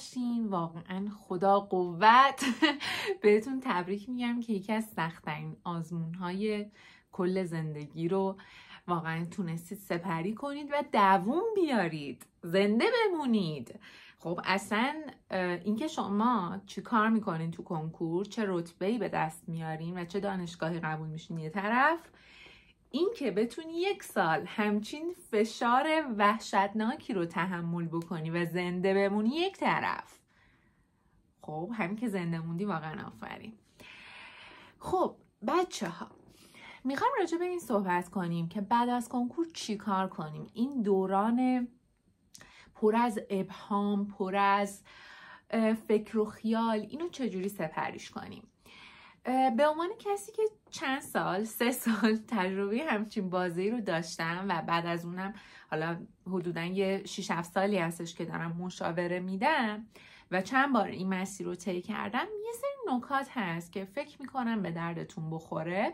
نباشین واقعا خدا قوت. بهتون تبریک میگم که یکی از سختترین آزمون های کل زندگی رو واقعا تونستید سپری کنید و دووم بیارید. زنده بمونید. خب اصلا اینکه شما چی کار می‌کنین تو کنکور چه رتبه به دست میارین و چه دانشگاهی قبول میشین یه طرف. این که بتونی یک سال همچین فشار وحشتناکی رو تحمل بکنی و زنده بمونی یک طرف. خب همین که زنده موندی واقعا آفرین. خب بچه ها می‌خوایم راجع به این صحبت کنیم که بعد از کنکور چی کار کنیم؟ این دوران پر از ابهام پر از فکر و خیال اینو چجوری سپریش کنیم؟ به عنوان کسی که چند سال سه سال تجربه همچین بازی رو داشتم و بعد از اونم حالا حدودا یه 6 7 سالی هستش که دارم مشاوره میدم و چند بار این مسیر رو طی کردم. یه سری نکات هست که فکر می‌کنم به دردتون بخوره.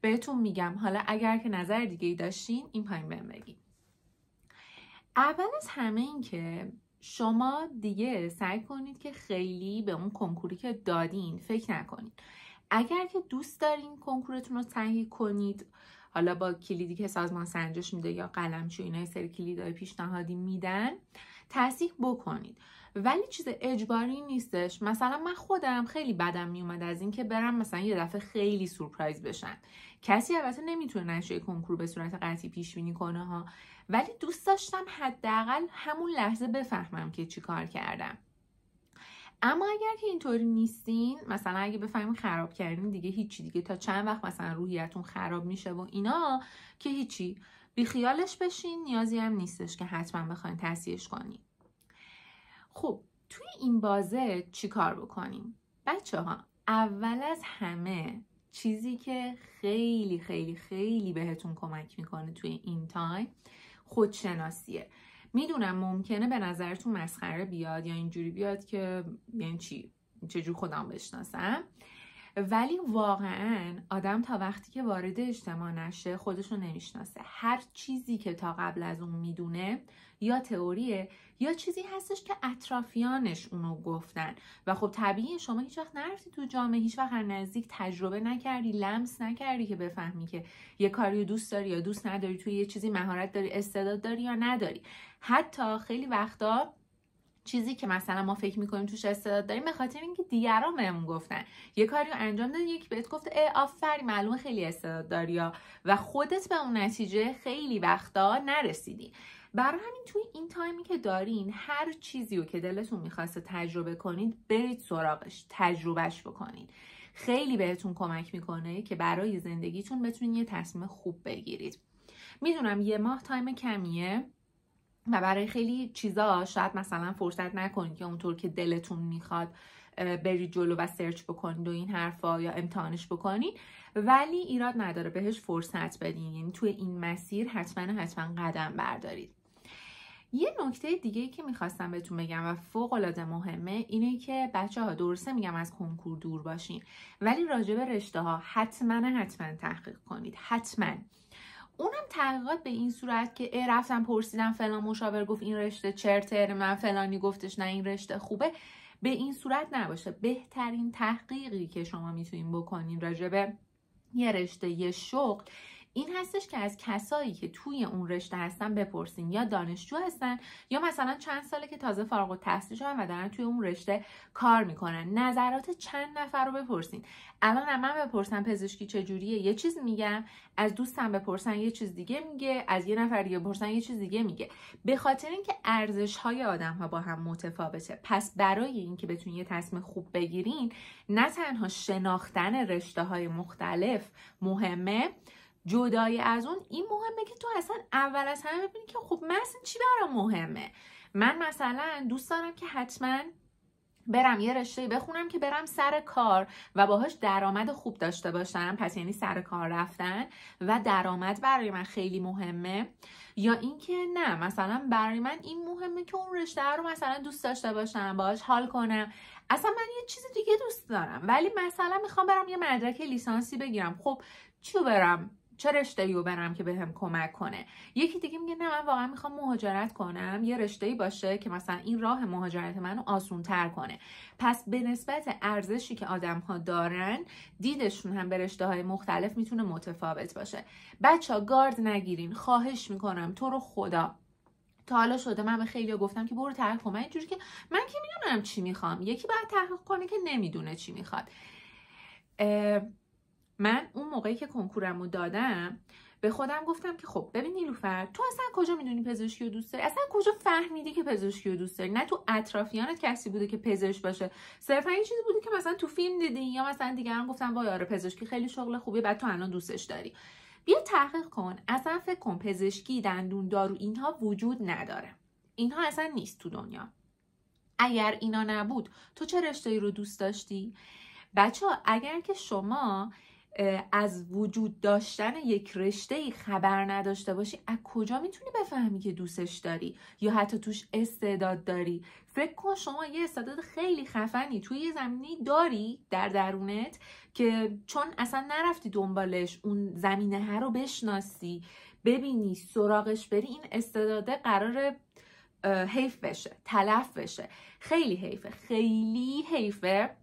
بهتون میگم حالا اگر که نظر دیگه ای داشتین این پایین بهم بگید اول از همه این که شما دیگه سعی کنید که خیلی به اون کنکوری که دادین فکر نکنید. اگر که دوست دارین کنکورتون رو تهیه کنید حالا با کلیدی که سازمان سنجش میده یا قلمچو اینا سری کلیدهای پیشنهادی میدن تصدیق بکنید. ولی چیز اجباری نیستش. مثلا من خودم خیلی بدم میومد از اینکه برم مثلا یه دفعه خیلی سورپرایز بشن. کسی البته نمی‌تونه نشه کنکور به صورت قطعی پیش بینی کنه ها. ولی دوست داشتم حداقل همون لحظه بفهمم که چی کار کردم. اما اگر که اینطوری نیستین مثلا اگه بفهمین خراب کردین دیگه هیچی دیگه. تا چند وقت مثلا روحیتون خراب میشه و اینا که هیچی. بیخیالش بشین نیازی هم نیستش که حتما بخواین تصیحش کنین. خب توی این بازه چی کار بکنیم؟ بچه ها اول از همه چیزی که خیلی خیلی خیلی بهتون کمک می‌کنه توی این تایم خودشناسیه. می‌دونم ممکنه به نظرتون مسخره بیاد یا اینجوری بیاد که یعنی چی؟ چجور خودم بشناسم؟ ولی واقعا آدم تا وقتی که وارد اجتماع نشه خودش رو نمی‌شناسه. هر چیزی که تا قبل از اون می‌دونه یا تئوریه یا چیزی هستش که اطرافیانش اونو گفتن. و خب طبیعی شما هیچ وقت نرفتی تو جامعه هیچ وقت نزدیک تجربه نکردی لمس نکردی که بفهمی که یه کاری دوست داری یا دوست نداری توی یه چیزی مهارت داری استعداد داری یا نداری. حتی خیلی وقتا چیزی که مثلا ما فکر می‌کنیم توش استعداد داریم به خاطر اینکه دیگران بهمون گفتن. یه کاری رو انجام دادی یکی بهت گفت ای آفرین معلومه خیلی استعداد داری و خودت به اون نتیجه خیلی وقتا نرسیدی. برای همین توی این time ی که دارین هر چیزی رو که دلتون می‌خواسته تجربه کنید برید سراغش تجربهش بکنید. خیلی بهتون کمک می‌کنه که برای زندگیتون بتونین یه تصمیم خوب بگیرید. می‌دونم یه ماه time کمیه. و برای خیلی چیزا شاید مثلا فرصت نکنید که اونطور که دلتون می‌خواد برید جلو و سرچ بکنید و این حرفا یا امتحانش بکنید. ولی ایراد نداره بهش فرصت بدین. یعنی توی این مسیر حتما حتما قدم بردارید. یه نکته دیگه که می‌خواستم بهتون بگم و فوق العاده مهمه اینه که بچه ها درسته میگم از کنکور دور باشین ولی راجع به رشته ها حتما حتما تحقیق کنید. حتما. اونم تحقیقات به این صورت که ای رفتم پرسیدم فلان مشاور گفت این رشته چرته من فلانی گفتش نه این رشته خوبه. به این صورت نباشه. بهترین تحقیقی که شما می‌تونین بکنین راجبه یه رشته یه شغل این هستش که از کسایی که توی اون رشته هستن بپرسین. یا دانشجو هستن یا مثلا چند ساله که تازه فارغ التحصیل شدن و دارن توی اون رشته کار می‌کنن. نظرات چند نفر رو بپرسین. الان من بپرسم پزشکی چجوریه یه چیز میگم. از دوستم بپرسن یه چیز دیگه میگه. از یه نفر دیگه بپرسن یه چیز دیگه میگه. به خاطر اینکه ارزش های آدم ها با هم متفاوته. پس برای اینکه بتونین یه تصمیم خوب بگیرین نه تنها شناختن رشته های مختلف مهمه جدای از اون این مهمه که تو اصلا اول از همه ببینی که خب من اصلا چی برام مهمه. من مثلا دوست دارم که حتما برم یه رشته بخونم که برم سر کار و باهاش درآمد خوب داشته باشم. پس یعنی سر کار رفتن و درآمد برای من خیلی مهمه. یا اینکه نه مثلا برای من این مهمه که اون رشته رو مثلا دوست داشته باشم باهاش حال کنم. اصلا من یه چیز دیگه دوست دارم. ولی مثلا می‌خوام برم یه مدرک لیسانسی بگیرم. خب چی برم؟ چه رشته رو برم که بهم کمک کنه؟ یکی دیگه میگه نه من واقعا می‌خوام مهاجرت کنم. یه رشته باشه که مثلا این راه مهاجرت منو آسون تر کنه. پس به نسبت ارزشی که آدم ها دارن دیدشون هم به رشته های مختلف می‌تونه متفاوت باشه. بچه گارد نگیرین. خواهش می‌کنم. تو رو خدا. تا حالا شده من به خیلی گفتم که برو تحقیق کن. من اینجوری که من که می‌دونم چی می‌خوام. یکی باید تحقیق کنه که نمی‌دونه چی می‌خواد. من اون موقعی که کنکورم رو دادم به خودم گفتم که خب ببین نیلوفر تو اصلا کجا می‌دونی پزشکی رو دوست داری؟ اصلا کجا فهمیدی که پزشکی رو دوست داری؟ نه تو اطرافیانت کسی بوده که پزشک باشه. صرفا این چیزی بوده که مثلا تو فیلم دیدی یا مثلا دیگران گفتم وای آره پزشکی خیلی شغل خوبیه بعد تو الان دوستش داری. بیا تحقیق کن. اصلا فکر کن پزشکی دندون دارو اینها وجود نداره. اینها اصلا نیست تو دنیا. اگر اینا نبود تو چه رشته ای رو دوست داشتی؟ بچه اگر که شما از وجود داشتن یک رشته ای خبر نداشته باشی از کجا می‌تونی بفهمی که دوستش داری یا حتی توش استعداد داری؟ فکر کن شما یه استعداد خیلی خفنی توی یه زمینی داری در درونت که چون اصلا نرفتی دنبالش اون زمینه ها رو بشناسی ببینی سراغش بری این استعداده قرار حیف بشه تلف بشه. خیلی حیفه خیلی حیفه.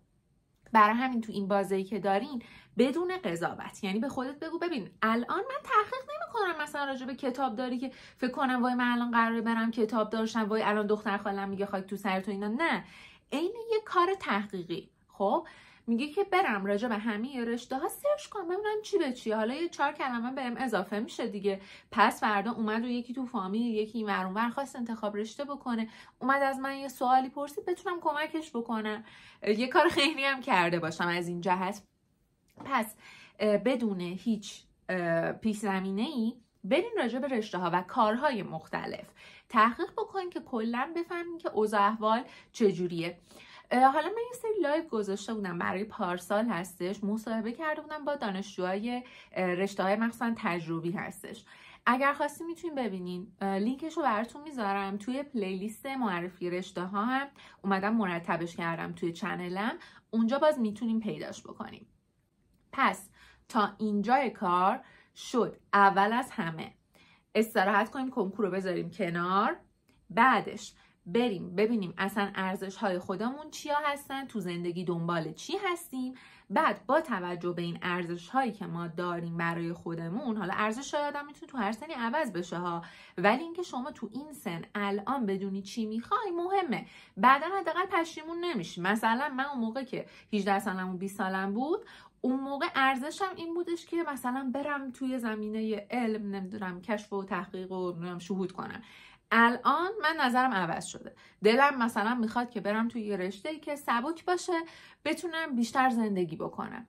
برای همین تو این بازی که دارین بدون قضاوت. یعنی به خودت بگو ببین الان من تحقیق نمی‌کنم مثلا راجع به کتاب داری که فکر کنم وای من الان قراره برم کتاب داشتم وای الان دختر خالم میگه خاک تو سر تو اینا. نه. عین یه کار تحقیقی. خب؟ میگه که برم راجع به همه رشته ها سرچ کنم ببینم چی به چی. حالا یه چهار کلمه بهم اضافه میشه دیگه. پس فردا اومد و یکی تو فامیل یکی این ور خواست انتخاب رشته بکنه. اومد از من یه سوالی پرسید بتونم کمکش بکنم. یه کار خیلی هم کرده باشم از این جهت. پس بدون هیچ پیش زمینه ای برین راجع به رشته ها و کارهای مختلف. تحقیق بکنین که کلا بفهمین که اوضاع احوال چجوریه. حالا من یه سری live گذاشته بودم. برای پارسال هستش. مصاحبه کرده بودم با دانشجوهای رشته های مخصوصا تجربی هستش. اگر خواستی می‌تونین ببینین. لینکش رو براتون می‌ذارم. توی playlist معرفی رشته ها هم. اومدم مرتبش کردم توی channel م. اونجا باز می‌تونیم پیداش بکنیم. پس تا اینجای کار شد. اول از همه استراحت کنیم کنکور رو بذاریم کنار. بعدش بریم ببینیم اصلا ارزش های خودمون چیا هستن تو زندگی دنبال چی هستیم. بعد با توجه به این ارزش هایی که ما داریم برای خودمون حالا ارزش های آدم می‌تونه تو هر سنی عوض بشه ها ولی اینکه شما تو این سن الان بدونی چی می‌خوای مهمه. بعدا حداقل پشیمون نمیشی. مثلا من اون موقع که 18 سالم و 20 سالم بود اون موقع ارزشم این بودش که مثلا برم توی زمینه علم نمی‌دونم کشف و تحقیق و شهود کنم. الان من نظرم عوض شده. دلم مثلا می‌خواد که برم توی یه رشته که سبک باشه بتونم بیشتر زندگی بکنم.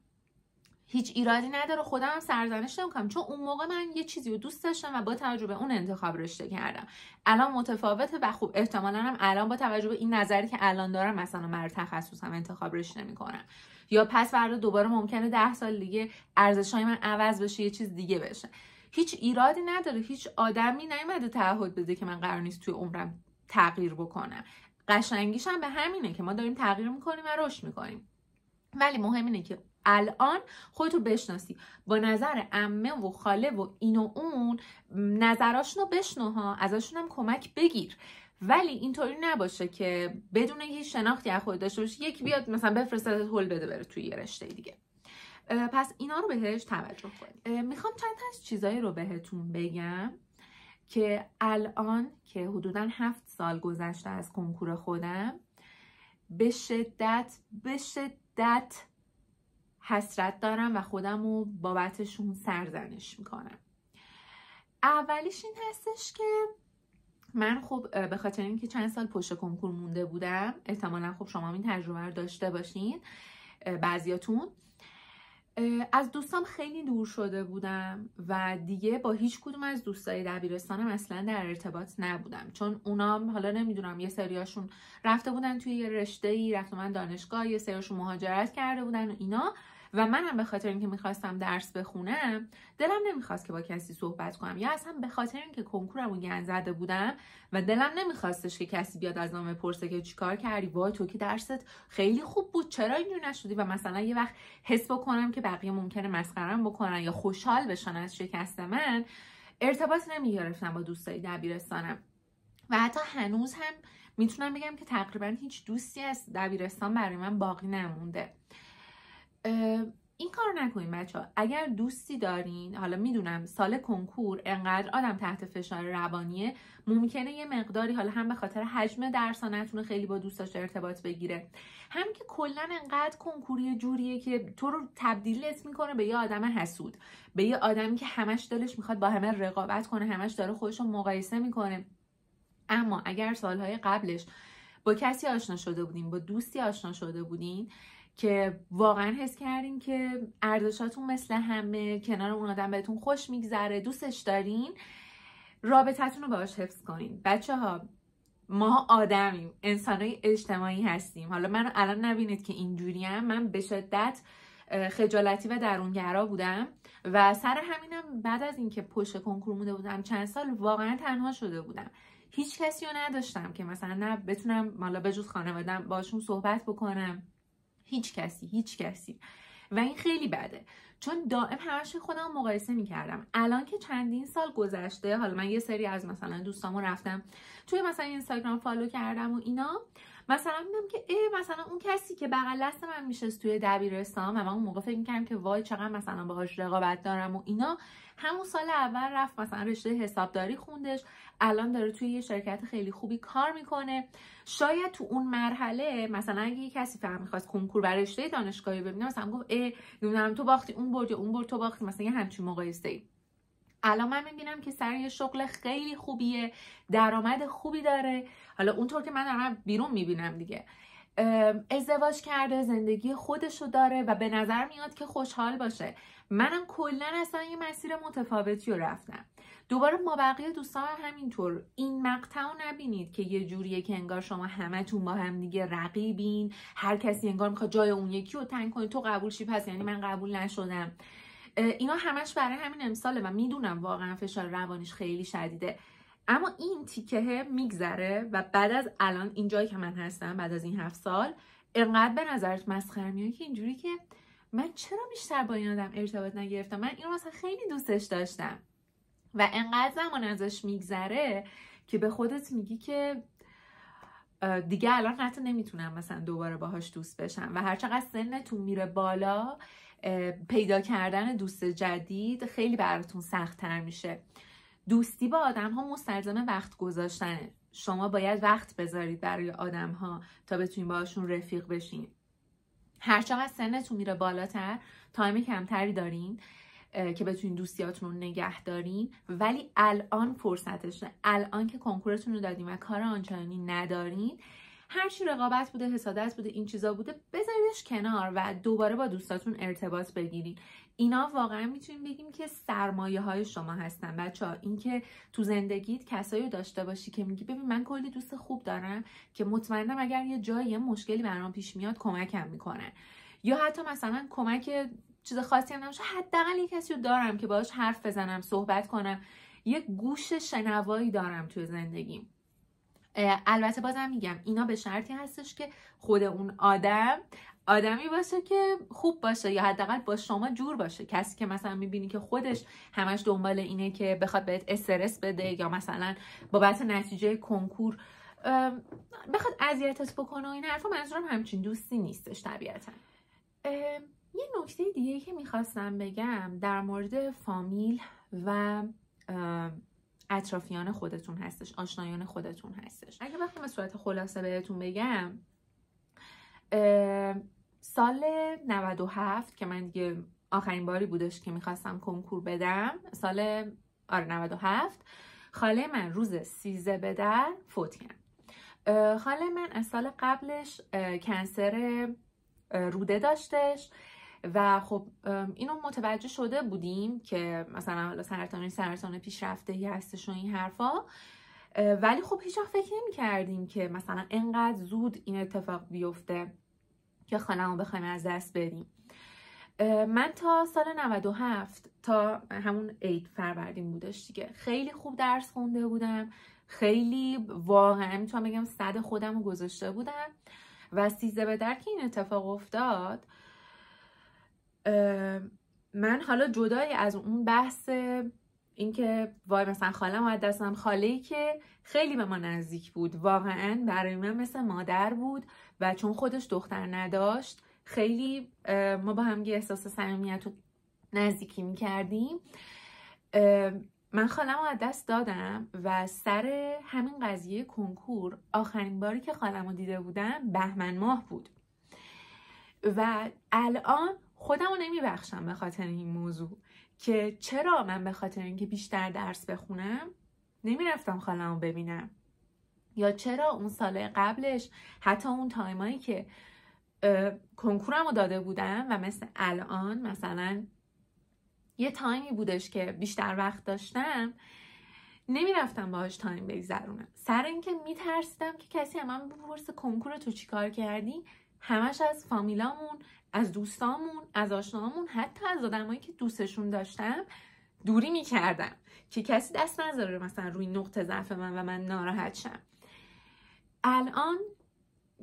هیچ ایرادی نداره خودم هم سرزنش نمی‌کنم. چون اون موقع من یه چیزی رو دوست داشتم و با توجه به اون انتخاب رشته کردم. الان متفاوته و خوب احتمالا هم الان با توجه به این نظری که الان دارم مثلا من تخصصم انتخاب رشته می‌کنم. یا پس فردا دوباره ممکنه ده سال دیگه ارزش های من عوض بشه یه چیز دیگه بشه. هیچ ایرادی نداره هیچ آدمی نیومده تعهد بده که من قرار نیست توی عمرم تغییر بکنم. قشنگیش هم به همینه که ما داریم تغییر می‌کنیم و رشد می‌کنیم. ولی مهم اینه که الان خودتو بشناسی. با نظر امه و خاله و این و اون نظراشونو بشنو ها ازشون هم کمک بگیر. ولی اینطوری نباشه که بدون هیچ شناختی از خود داشته باشی یکی بیاد مثلا بفرسته هول بده بره توی یه رشته دیگه. پس اینا رو بهش توجه کنید می‌خوام چند تا از چیزایی رو بهتون بگم که الان که حدودا هفت سال گذشته از کنکور خودم به شدت به شدت حسرت دارم و خودم رو بابتشون سرزنش می‌کنم. اولیش این هستش که من خب به خاطر اینکه چند سال پشت کنکور مونده بودم احتمالا خب شما این تجربه رو داشته باشین بعضیاتون از دوستام خیلی دور شده بودم و دیگه با هیچ کدوم از دوستای دبیرستانم اصلا در ارتباط نبودم. چون اونا حالا نمی‌دونم یه سریاشون رفته بودن توی یه رشته ای رفته من دانشگاه یه سریاشون مهاجرت کرده بودن و اینا. و منم به خاطر اینکه می‌خواستم درس بخونم دلم نمی‌خواست که با کسی صحبت کنم. یا اصلا به خاطر اینکه کنکورم رو گن زده بودم و دلم نمیخواستش که کسی بیاد از نام بپرسه که چیکار کردی؟ وای تو که درست خیلی خوب بود چرا اینجور نشدی؟ و مثلا یه وقت حس بکنم که بقیه ممکنه مسخرم بکنن یا خوشحال بشن از شکست من ارتباط نمی‌گرفتم با دوستای دبیرستانم. و حتی هنوز هم می‌تونم بگم که تقریبا هیچ دوستی از دبیرستان برای من باقی نمونده. این کار نکنین بچه اگر دوستی دارین حالا می‌دونم سال کنکور انقدر آدم تحت فشار روانیه ممکنه یه مقداری حالا هم به خاطر حجم درس نتونه خیلی با دوستاش ارتباط بگیره. هم که کلا انقدر کنکوری جوریه که تو رو تبدیلت می‌کنه به یه آدم حسود. به یه آدمی که همش دلش می‌خواد با همه رقابت کنه همش داره خودش رو مقایسه می‌کنه. اما اگر سالهای قبلش با کسی آشنا شده بودین با دوستی آشنا شده بودین که واقعا حس کردین که ارزشاتون مثل همه کنار اون آدم بهتون خوش میگذره دوستش دارین رابطتون رو باهاش حفظ کنین. بچه ها ما آدمیم انسانای اجتماعی هستیم. حالا من الان نبینید که اینجوریم من به شدت خجالتی و درونگرا بودم و سر همینم بعد از اینکه پشت کنکور مونده بودم چند سال واقعا تنها شده بودم. هیچ کسی رو نداشتم که مثلا نه بتونم مالا بجز خانوادم باشون صحبت بکنم. هیچ کسی هیچ کسی. و این خیلی بده. چون دائم همش خودم مقایسه می‌کردم. الان که چندین سال گذشته حالا من یه سری از مثلا دوستامو رفتم توی مثلا اینستاگرام فالو کردم و اینا مثلا میدم که ای مثلا اون کسی که بغل دست من میشست توی دبیرستان و من اون موقع فکر می‌کردم که وای چقدر مثلا باهاش رقابت دارم و اینا همون سال اول رفت مثلا رشته حسابداری خوندش الان داره توی یه شرکت خیلی خوبی کار می‌کنه. شاید تو اون مرحله مثلا اگه یه کسی فهم می‌خواست کنکور بر رشته دانشگاهی ببینه مثلا گفت ای نمی‌دونم تو باختی اون برد اون برد تو باختی مثلا یه همچین مقایسه ای الان من می‌بینم که سر یه شغل خیلی خوبیه درآمد خوبی داره. حالا اونطور که من دارم بیرون می‌بینم دیگه. ازدواج کرده زندگی خودشو داره و به نظر میاد که خوشحال باشه. منم کلا اصلا یه مسیر متفاوتی رو رفتم. دوباره ما بقیه دوستان همینطور. این مقطع رو نبینید که یه جوریه که انگار شما همتون با هم دیگه رقیبین. هر کسی انگار می‌خواد جای اون یکی رو تنگ کنید تو قبول شی پس یعنی من قبول نشدم. اینا همش برای همین امساله و می‌دونم واقعا فشار روانیش خیلی شدیده. اما این تیکه میگذره و بعد از الان اینجایی که من هستم بعد از این هفت سال انقدر به نظرت مسخره میاد که اینجوری که من چرا بیشتر با این آدم ارتباط نگرفتم؟ من اینو مثلا خیلی دوستش داشتم. و انقدر زمان ازش میگذره که به خودت میگی که دیگه الان حتی نمی‌تونم مثلا دوباره باهاش دوست بشم. و هرچقدر سنتون میره بالا پیدا کردن دوست جدید خیلی براتون سختتر میشه. دوستی با آدم ها مستلزم وقت گذاشتنه. شما باید وقت بذارید برای آدم ها تا بتونید باشون رفیق بشین. هرچقدر سنتون میره بالاتر تایم کمتری دارین که بتونین دوستیاتون رو نگه دارین. ولی الان فرصتشه. الان که کنکورتون رو دادین و کار آنچنانی ندارین هرچی رقابت بوده حسادت بوده این چیزا بوده. بذاریدش کنار و دوباره با دوستاتون ارتباط بگیرید اینا واقعا می‌تونیم بگیم که سرمایه های شما هستن. بچه ها اینکه تو زندگیت کسایی داشته باشی که میگی ببین من کلی دوست خوب دارم که مطمئنم اگر یه جایی مشکلی برام پیش میاد کمکم می‌کنن یا حتی مثلا کمک چیز خاصی هم نمیشه حداقل یه کسی رو دارم که باهاش حرف بزنم صحبت کنم. یه گوش شنوایی دارم توی زندگیم. البته بازم میگم اینا به شرطی هستش که خود اون آدم آدمی باشه که خوب باشه یا حداقل با شما جور باشه. کسی که مثلا می‌بینی که خودش همش دنبال اینه که بخواد بهت استرس بده یا مثلا بابت نتیجه کنکور بخواد اذیتت بکنه و این حرفا منظورم همچین دوستی نیستش طبیعتا. یه نکته دیگه که می‌خواستم بگم در مورد فامیل و اطرافیان خودتون هستش آشنایان خودتون هستش. اگه بخوام به صورت خلاصه بهتون بگم سال 97 که من دیگه آخرین باری بودش که می‌خواستم کنکور بدم سال آره 97 خاله من روز سیزه به در فوت کرد خاله من از سال قبلش کنسر روده داشتش. و خب اینو متوجه شده بودیم که مثلا حالا سرطان سرطان پیشرفته هستش و این حرفا. ولی خب هیچ فکر نمی کردیم که مثلا انقدر زود این اتفاق بیفته که خانمو بخوایم از دست بدیم من تا سال 97 تا همون عید فروردین بودش دیگه. خیلی خوب درس خونده بودم. خیلی واقعا می‌تونم بگم صد خودم رو گذاشته بودم و سیزده به در که این اتفاق افتاد. من حالا جدای از اون بحث اینکه وای مثلا خالم از دستم خاله ای که خیلی به ما نزدیک بود واقعا برای من مثل مادر بود و چون خودش دختر نداشت خیلی ما با هم احساس صمیمیت و نزدیکی می‌کردیم. من خالم رو از دست دادم و سر همین قضیه کنکور آخرین باری که خالم رو دیده بودم بهمن ماه بود. و الان خودم رو نمیبخشم به خاطر این موضوع. که چرا من به خاطر اینکه بیشتر درس بخونم نمی‌رفتم خالم رو ببینم. یا چرا اون سال قبلش حتی اون time ایی که کنکورم رو داده بودم و مثل الان مثلا یه time ی بودش که بیشتر وقت داشتم نمی‌رفتم باهاش time بگذرونم. سر اینکه میترسیدم که کسی از من بپرسه کنکور تو چیکار کردی همش از فامیلامون از دوستامون از آشنامون حتی از آدمایی که دوستشون داشتم دوری می‌کردم که کسی دست نذاره مثلا روی نقطه ضعف من و من ناراحت شم. الان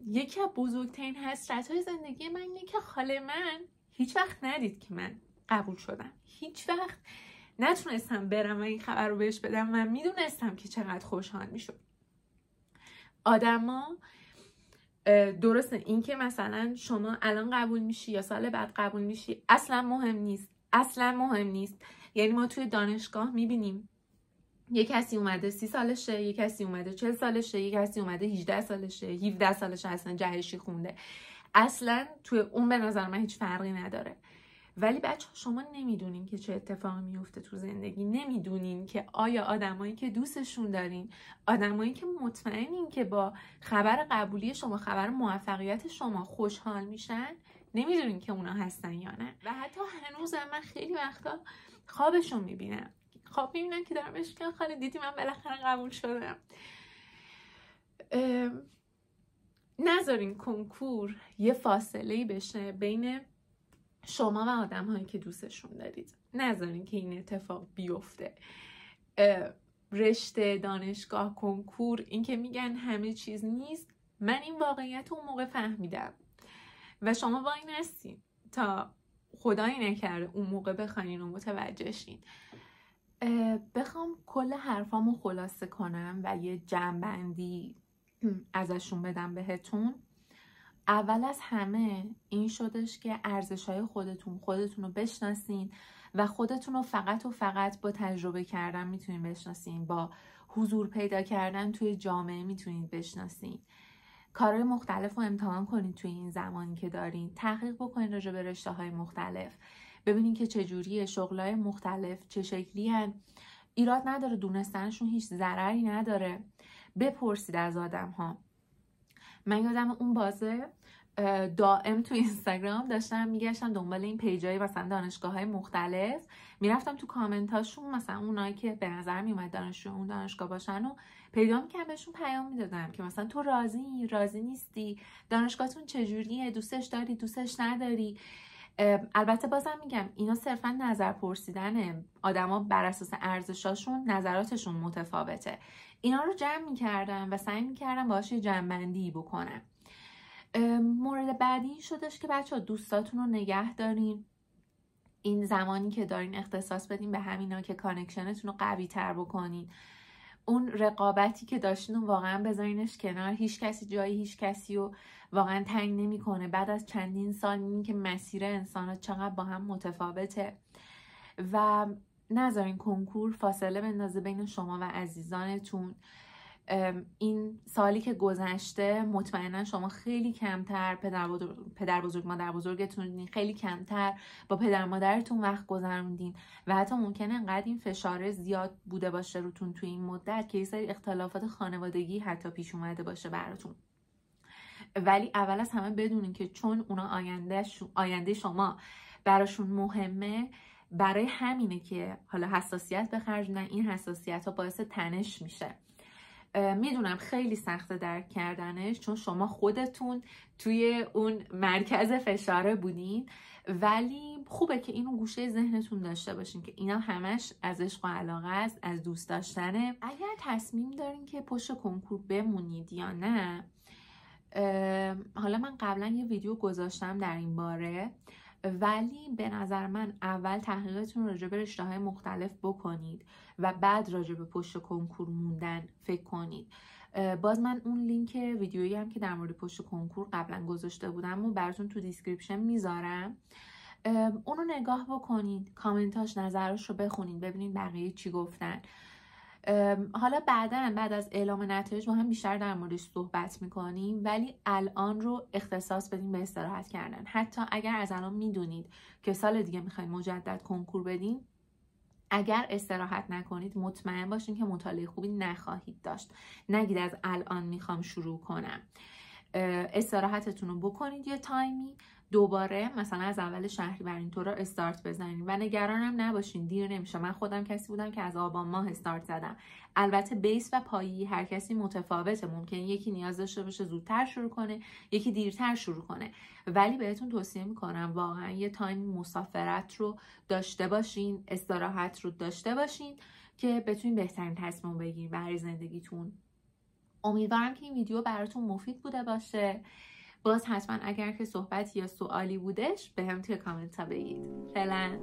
یکی از بزرگترین حسرت های زندگی من اینه که خاله من هیچ وقت ندید که من قبول شدم. هیچ وقت نتونستم برم و این خبر رو بهش بدم من می‌دونستم که چقدر خوشحال می‌شد آدما درسته. این که مثلا شما الان قبول میشی یا سال بعد قبول میشی اصلا مهم نیست. اصلا مهم نیست. یعنی ما توی دانشگاه می‌بینیم یه کسی اومده سی سالشه یه کسی اومده چه سالشه یه کسی اومده 18 سالشه 17 سالشه اصلا جهشی خونده. اصلا توی اون به نظر من هیچ فرقی نداره. ولی بچه شما نمی‌دونین که چه اتفاقی میفته تو زندگی. نمی‌دونین که آیا آدمایی که دوستشون دارین آدمایی که مطمئنین که با خبر قبولی شما خبر موفقیت شما خوشحال میشن نمی‌دونین که اونا هستن یا نه. و حتی هنوزم من خیلی وقتا خوابشون می‌بینم. خواب می‌بینم که دارم اشکال خاله دیدی من بالاخره قبول شدم. نذارین کنکور یه فاصله بشه بین شما و آدم هایی که دوستشون دارید نذارین که این اتفاق بیفته. رشته دانشگاه کنکور این که میگن همه چیز نیست. من این واقعیت اون موقع فهمیدم. و شما وای نستین تا خدایی نکرده اون موقع بخواین و متوجهشین بخوام کل حرفامو خلاصه کنم و یه جنبندی ازشون بدم بهتون. اول از همه این شدش که ارزش های خودتون خودتون رو بشناسین و خودتون رو فقط و فقط با تجربه کردن می‌تونین بشناسین. با حضور پیدا کردن توی جامعه می‌تونید بشناسین. کارهای مختلف رو امتحان کنید توی این زمانی که دارین. تحقیق بکنید راجع به رشته های مختلف. ببینین که چجوریه شغلای مختلف چه شکلی هن. ایراد نداره دونستنشون هیچ ضرری نداره. بپرسید از آدم ها من یادم اون بازه دائم تو اینستاگرام داشتم میگشتم دنبال این پیجای مثلا دانشگاه های مختلف. می‌رفتم تو کامنت هاشون مثلا اونایی که به نظر میومد دانشجو اون دانشگاه باشن و پیدا می‌کردم بهشون پیام می‌دادم که مثلا تو راضی؟ راضی نیستی؟ دانشگاهتون چجوریه؟ دوستش داری؟ دوستش نداری؟ البته بازم میگم اینا صرفا نظر پرسیدن آدما بر اساس ارزشاشون نظراتشون متفاوته. اینا رو جمع می‌کردم و سعی می‌کردم باهاش جمعبندی بکنم. مورد بعدی شدش که بچه دوستاتون رو نگه دارین. این زمانی که دارین اختصاص بدین به همینا که connection تون رو قوی تر بکنین. اون رقابتی که داشتین رو واقعا بذارینش کنار. هیچ کسی جای هیچ کسی رو واقعا تنگ نمی‌کنه. بعد از چندین سال می‌بینین که مسیر انسان چقدر با هم متفاوته. و نذارین کنکور فاصله بندازه بین شما و عزیزانتون. این سالی که گذشته مطمئنا شما خیلی کمتر پدر, پدر بزرگ مادر بزرگتون خیلی کمتر با پدر مادرتون وقت گذروندین و حتی ممکنه انقدر این فشار زیاد بوده باشه روتون توی این مدت که یه سری اختلافات خانوادگی حتی پیش اومده باشه براتون. ولی اول از همه بدونین که چون اونا آینده, آینده شما براشون مهمه برای همینه که حالا حساسیت به خرج این حساسیت ها باعث تنش میشه. می‌دونم خیلی سخته درک کردنش چون شما خودتون توی اون مرکز فشاره بودین. ولی خوبه که اینو گوشه ذهنتون داشته باشین که اینا همش از عشق و علاقه است از دوست داشتنه. اگر تصمیم دارین که پشت کنکور بمونید یا نه حالا من قبلا یه ویدیو گذاشتم در این باره. ولی به نظر من اول تحقیقتون راجع به رشته های مختلف بکنید و بعد راجع به پشت کنکور موندن فکر کنید. باز من اون لینک ویدیویی هم که در مورد پشت کنکور قبلا گذاشته بودم و براتون تو description می‌ذارم. اونو نگاه بکنید کامنتاش نظرش رو بخونید ببینید بقیه چی گفتن. حالا بعدا بعد از اعلام نتایج ما هم بیشتر در موردش صحبت می‌کنیم ولی الان رو اختصاص بدیم به استراحت کردن. حتی اگر از الان می‌دونید که سال دیگه می‌خواین مجدد کنکور بدین اگر استراحت نکنید مطمئن باشین که مطالعه خوبی نخواهید داشت. نگید از الان می‌خوام شروع کنم. استراحتتون رو بکنید یه تایمی. دوباره مثلا از اول شهریور این طور استارت بزنید و نگرانم نباشین دیر نمیشه. من خودم کسی بودم که از آبان ماه استارت زدم. البته base و پایه ی هر کسی متفاوته. ممکن یکی نیاز داشته باشه زودتر شروع کنه یکی دیرتر شروع کنه. ولی بهتون توصیه می‌کنم واقعا یه تایم مسافرت رو داشته باشین استراحت رو داشته باشین که بتونین بهترین تصمیم بگیرین برای زندگیتون. امیدوارم که این ویدیو براتون مفید بوده باشه. باز حتما اگر که صحبت یا سوالی بودش به هم توی کامنت ها بگید. فعلا.